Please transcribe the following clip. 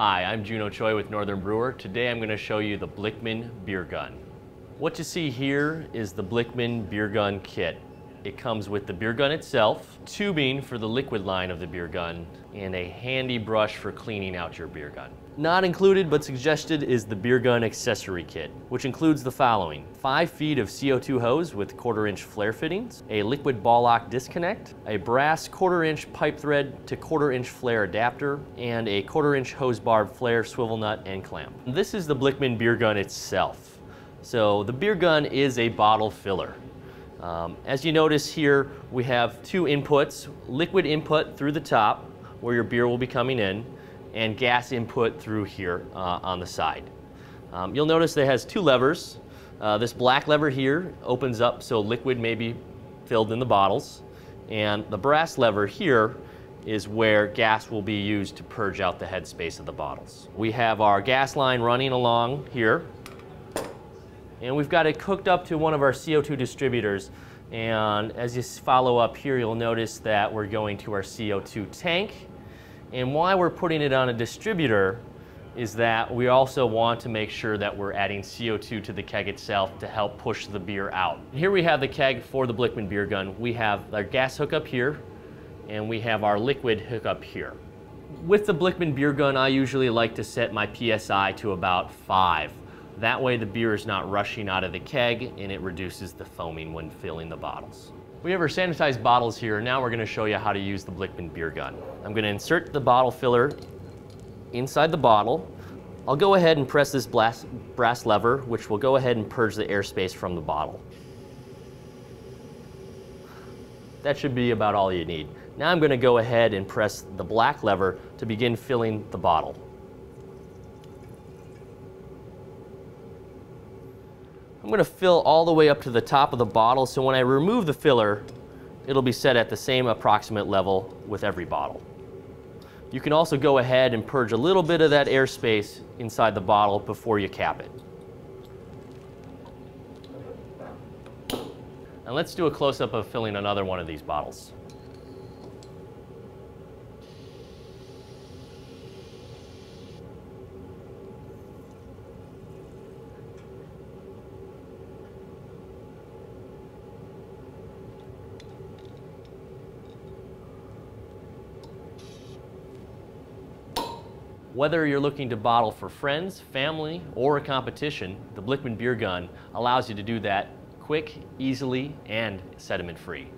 Hi, I'm Juno Choi with Northern Brewer. Today I'm going to show you the Blichmann beer gun. What you see here is the Blichmann beer gun kit. It comes with the beer gun itself, tubing for the liquid line of the beer gun, and a handy brush for cleaning out your beer gun. Not included but suggested is the beer gun accessory kit, which includes the following. Five feet of CO2 hose with quarter inch flare fittings, a liquid ball lock disconnect, a brass quarter inch pipe thread to quarter inch flare adapter, and a quarter inch hose barb flare swivel nut and clamp. This is the Blichmann beer gun itself. So the beer gun is a bottle filler. Um, as you notice here, we have two inputs, liquid input through the top, where your beer will be coming in, and gas input through here uh, on the side. Um, you'll notice that it has two levers. Uh, this black lever here opens up so liquid may be filled in the bottles, and the brass lever here is where gas will be used to purge out the headspace of the bottles. We have our gas line running along here, and we've got it cooked up to one of our CO2 distributors. And as you follow up here, you'll notice that we're going to our CO2 tank. And why we're putting it on a distributor is that we also want to make sure that we're adding CO2 to the keg itself to help push the beer out. Here we have the keg for the Blichmann beer gun. We have our gas hookup here, and we have our liquid hookup here. With the Blichmann beer gun, I usually like to set my PSI to about five. That way the beer is not rushing out of the keg and it reduces the foaming when filling the bottles. We have our sanitized bottles here. Now we're gonna show you how to use the Blichmann beer gun. I'm gonna insert the bottle filler inside the bottle. I'll go ahead and press this brass, brass lever, which will go ahead and purge the airspace from the bottle. That should be about all you need. Now I'm gonna go ahead and press the black lever to begin filling the bottle. I'm gonna fill all the way up to the top of the bottle, so when I remove the filler, it'll be set at the same approximate level with every bottle. You can also go ahead and purge a little bit of that airspace inside the bottle before you cap it. And let's do a close-up of filling another one of these bottles. Whether you're looking to bottle for friends, family, or a competition, the Blichmann Beer Gun allows you to do that quick, easily, and sediment free.